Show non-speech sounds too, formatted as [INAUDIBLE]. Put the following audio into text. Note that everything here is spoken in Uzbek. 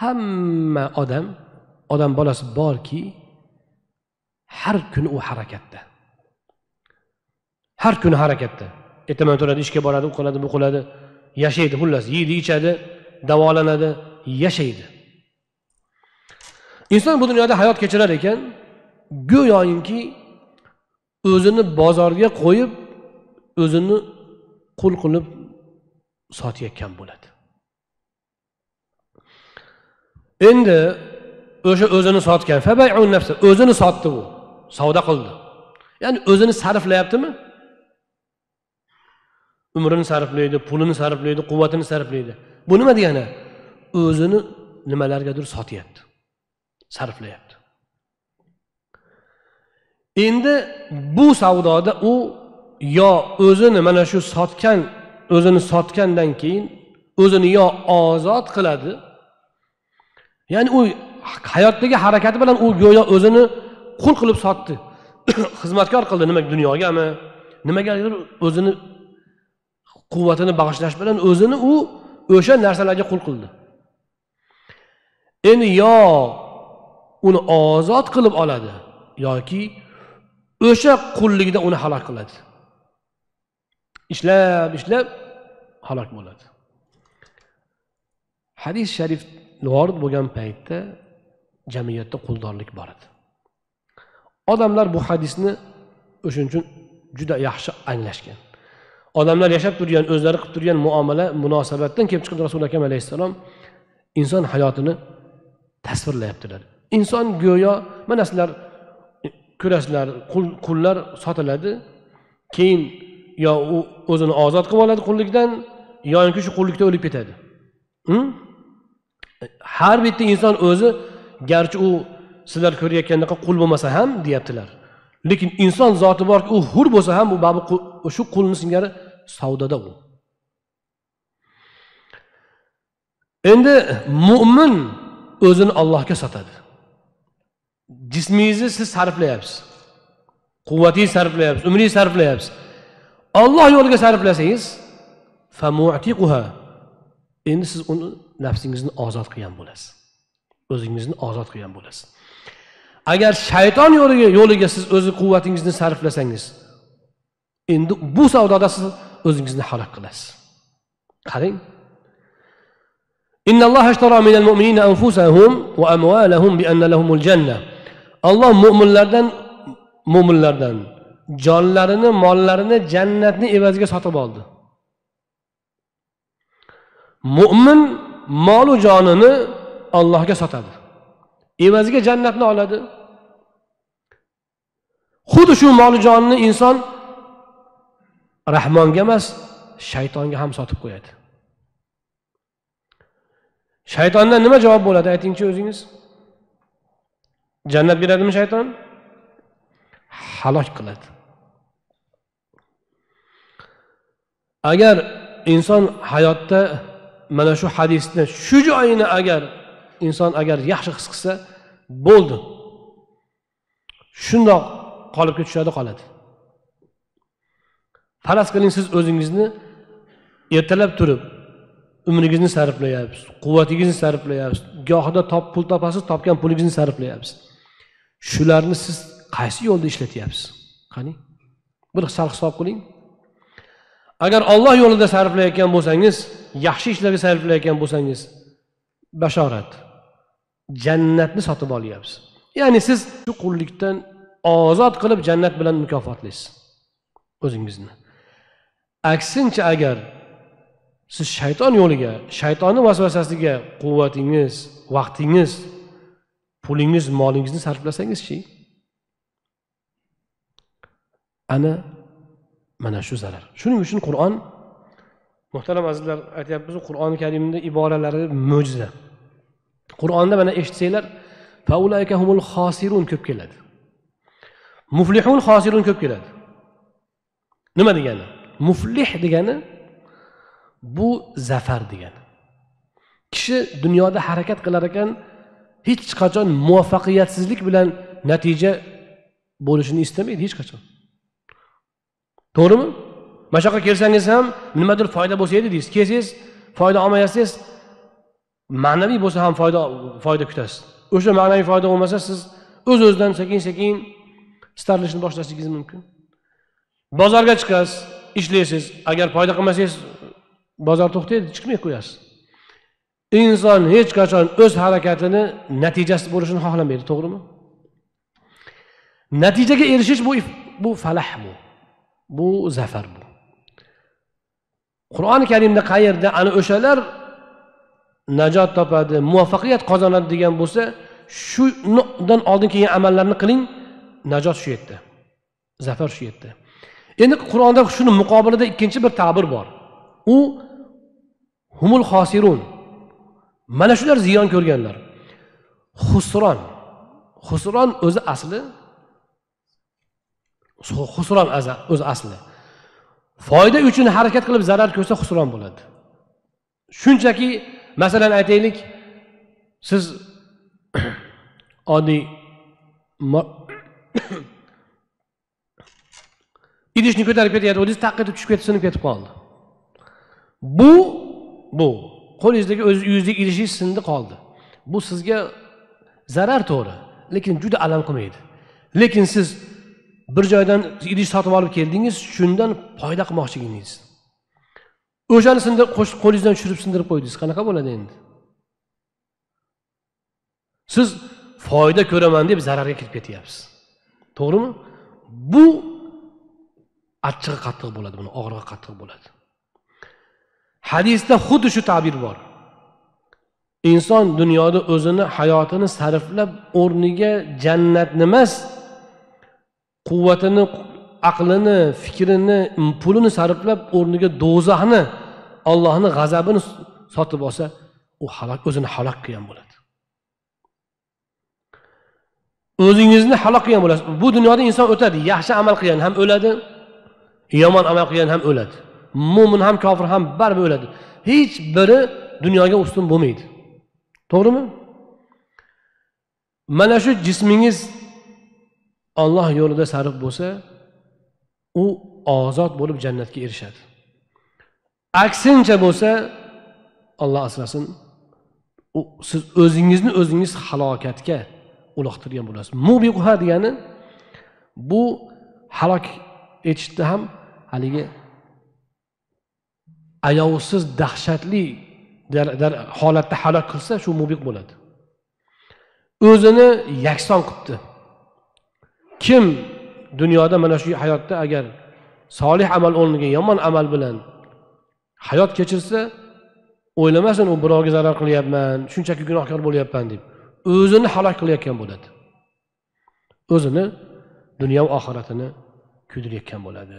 hamma odam odam bolasi borki har kuni u harakatda. Har kuni harakatda. Ertaman turadi ishga boradi u qiladi bu qiladi yashaydi xullas yeydi ichadi davolanadi yashaydi. Inson bu dunyoda hayot kechirar ekan go'yoki o'zini bozorga qo'yib o'zini qul qilib sotayotgan bo'ladi. Endi o'sha o'zini sotgan o'zini sotdi u. Savdo qildi. Ya'ni o'zini sarflayaptimi? Umrini sarflaydi pulini sarflaydi quvvatini sarflaydi. Bu nima degani? O'zini nimalargadir sotyapti. Sarflayapti. Endi bu savdoda u yo o'zini mana shu sotgan o'zini sotgandan keyin o'zini yo ozod qiladi ya'ni u hayotdagi harakati bilan u go'yo o'zini qul qilib sotdi. [COUGHS] Xizmatkor qildi. Nima dunyogami nimagadir o'zini quvvatini bag'ishlash bilan o'zini u o'sha narsalarga qul qildi. Endi yo uni ozod qilib oladi yoki o'sha qullikda uni halok qiladi. Ishlab ishlab halok bo'ladi. Hadis sharif vorid bo'lgan paytda jamiyatda quldorlik bor edi. Odamlar bu hadisni o'shaning uchun juda yaxshi anglashgan. Odamlar yashab turgan o'zlari qilib turgan muomala munosabatdan kelib chiqib rasuli akam alayhissalom inson hayotini tasvirlayaptilar. Inson go'yo mana sizlar ko'rasizlar qullar sotiladi keyin yo u o'zini ozod qilib oladi qullikdan yoki shu qullikda o'lib ketadi. Hm? Har bitta inson o'zi garchi u sizlar ko'rayotgandaqa qul bo'lmasa ham deyaptilar. Lekin inson zoti borki u hur bo'lsa ham u babi shu qulni singari savdoda u. Endi mo'min o'zini ollohga sotadi. Jismingizni siz sarflayapsiz. Quvvatingizni sarflayapsiz umringizni sarflayapsiz. Olloh yo'liga sarflasangiz endi siz uni nafsingizni ozod qilgan bo'lasiz. O'zingizni ozod qilgan bo'lasiz. Agar shayton yo'liga yo'liga siz o'zi quvvatingizni sarflasangiz endi bu savdoda siz o'zingizni halok qilasiz. Qarang. Alloh mo'minlardan mo'minlardan jonlarini mollarini jannatni evaziga sotib oldi. Mo'min molu jonini ollohga sotadi. Evaziga jannatni oladi. Xuddi shu molu jonini inson rahmonga emas shaytonga ham sotib qo'yadi. Shaytondan nima javob bo'ladi? Aytingchi o'zingiz. Jannat beradimi shayton? Halok qiladi. Agar inson hayotda mana shu hadisni shu joyini agar inson agar yaxshi his qilsa bo'ldi. Shundoq qolipga tushadi qoladi. Faraz qiling siz o'zingizni ertalab turib umringizni sarflayapsiz quvvatingizni sarflayapsiz gohida top pul topasiz topgan pulingizni sarflayapsiz. Shularni siz qaysi yo'lda ishlatyapsiz? Qani? Bir sal hisob qiling. Agar olloh yo'lida sarflayotgan bo'lsangiz yaxshi ishlarga sarflayotgan bo'lsangiz bashorat jannatni sotib olyapsiz. Ya'ni siz shu qullikdan ozod qilib jannat bilan mukofotlaysiz o'zingizni. Aksincha agar siz shayton yo'liga shaytonni vasvasasiga quvvatingiz vaqtingiz pulingiz molingizni sarflasangizchi ana mana shu zarar. Shuning uchun qur'on muhtaram azizlar aytyapmiz qur'oni karimni iboralari mo'jiza qur'onda mana eshitsanglar ko'p keladi. Muflihun xosirun ko'p keladi. Nima degani? Muflih degani bu zafar degani. Kishi dunyoda harakat qilar ekan hech qachon muvaffaqiyatsizlik bilan natija bo'lishini istamaydi hech qachon. To'g'rimi? Mana shu yoqqa kelsangiz ham nimadir foyda bo'lsa edi deysiz. Kelsangiz foyda olmayapsiz ma'naviy bo'lsa ham foyda foyda kutasiz. O'sha ma'naviy foyda bo'lmasa siz o'z o'zidan sekin sekin starlishni boshlashingiz mumkin. Bozorga chiqasiz ishlaysiz agar foyda qilmasangiz bozor to'xtaydi chiqmay qo'yasiz. Inson hech qachon o'z harakatini natijasi bo'lishini xohlamaydi to'g'rimi? Natijaga erishish bu bu falah bu. Bu zafar bu. Qur'oni karimda qayerda? Ana o'shalar najot topadi muvaffaqiyat qozonadi degan bo'lsa shundan oldin kelgan amallarni qiling najot shu yerda zafar shu yerda. Endi qur'onda shuni muqobilida ikkinchi bir ta'bir bor. U humul xosirun. Mana shular ziyon ko'rganlar. Husron husron o'zi asli husron o'zi asli. Foyda uchun harakat qilib zarar ko'rsa husron bo'ladi. Shunchaki masalan aytaylik siz [COUGHS] oddiy [COUGHS] idishni ko'tarib ketayotgandingiz taqqa tushib ketib sinib ketib qoldi. Bu bu. Qo'lingizdagi o'z uyingizdagi idishingiz sindi qoldi. Bu sizga zarar to'g'ri lekin juda alam qilmaydi. Lekin siz bir joydan idish sotib olib keldingiz shundan foyda qilmoqchi edingiz. O'shani sindirib qo'lingizdan tushirib sindirib qo'ydingiz. Qanaqa bo'ladi endi? Siz foyda ko'raman deb zararga kirib ketyapsiz. To'g'rimi? Bu achchig'i qattiq bo'ladi buni og'rig'i qattiq bo'ladi. Hadisda xuddi shu ta'bir bor. Inson dunyoda o'zini hayotini sarflab o'rniga jannatni emas quvvatini aqlini fikrini pulini sarflab o'rniga do'zaxni ollohni g'azabini sotib olsa u halok o'zini halok qilgan bo'ladi. O'zingizni halok qilgan bo'lasiz. Bu dunyoda inson o'tadi yaxshi amal qilgan ham o'ladi yomon amal qilgan ham o'ladi. Mo'min ham kofir ham baribir o'ladi. Hech biri dunyoga ustun bo'lmaydi. To'g'rimi? Mana shu jismingiz olloh yo'lida sarf bo'lsa u ozod bo'lib jannatga erishadi. Aksincha bo'lsa olloh asrasin u siz o'zingizni o'zingiz halokatga uloqtirgan bo'lasiz. Mubiha degani bu halok etishda ham haligi ayovsiz dahshatli holatda halok qilsa shu mubiq bo'ladi. O'zini yakson qilibdi. Kim dunyoda mana shu hayotda agar solih amal o'rniga yomon amal bilan hayot kechirsa o'ylamasin u birovga zarar qilyapman shunchaki gunohkor bo'lyapman deb o'zini halok qilayotgan bo'ladi. O'zini dunyo va oxiratini kuydirayotgan bo'ladi.